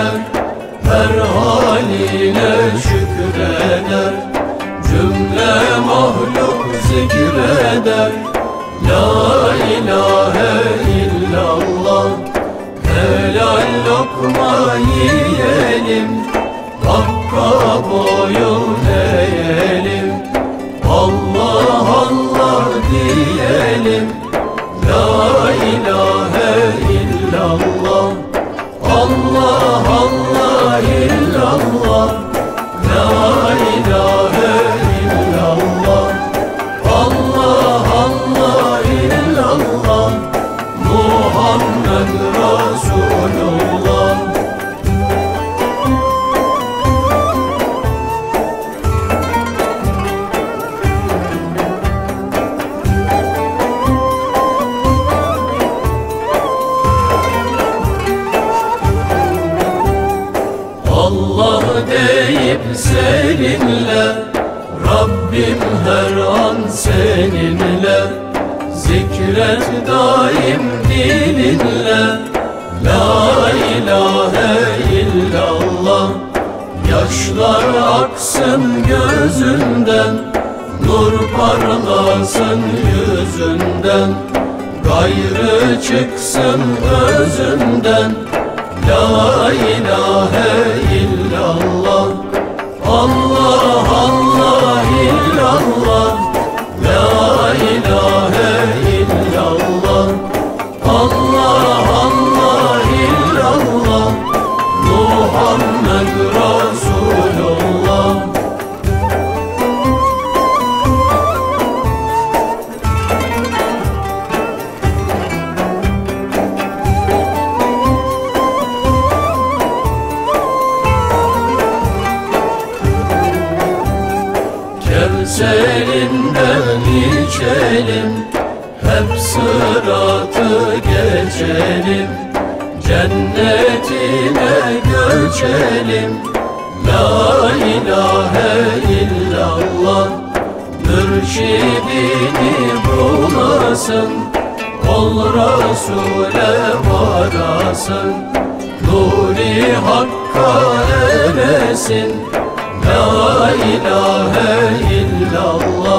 eder Her haline şükreder. Cümle mahluk zikreder La ilahe illallah. Helal lokma yiyelim. Hakka boyun eğelim Allah Allah diyelim. La ilahe illallah. Deyip seninle Rabbim her an seninle. Zikret daim dilinle La ilahe illallah. Yaşlar aksın gözünden Nur parlasın yüzünden. Gayrı çıksın özünden La ilahe illallah Allah Allah illallah içelim Hep sıratı geçelim. Cennetine göçelim. La ilahe illallah Mürşidini bulasın Ol Resul'e varasın Nuri Hakk'a eresin. La ilahe illallah Allah Allah illallah